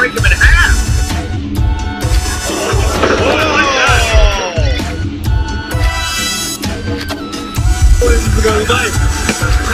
break him in half. What is this?